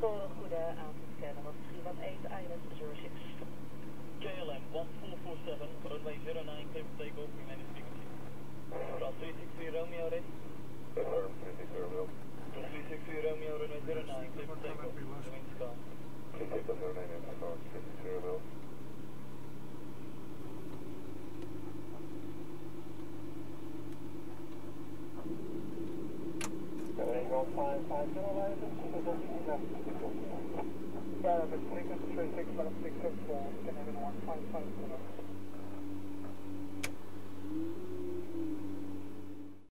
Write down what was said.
Tot een goede aankomst, dat was Ivan 8, Island 06. KLM 1447, runway 09, clear for takeoff, remain in frequency. Cross 363 Romeo ready. Firm, 36 terminal. Cross 363 Romeo, runway 09, clear for takeoff, wind stand. 36 09 en Fox 36 550 license, Suzuki Enough. Garabit frequency 36, 664, 10 1, 550.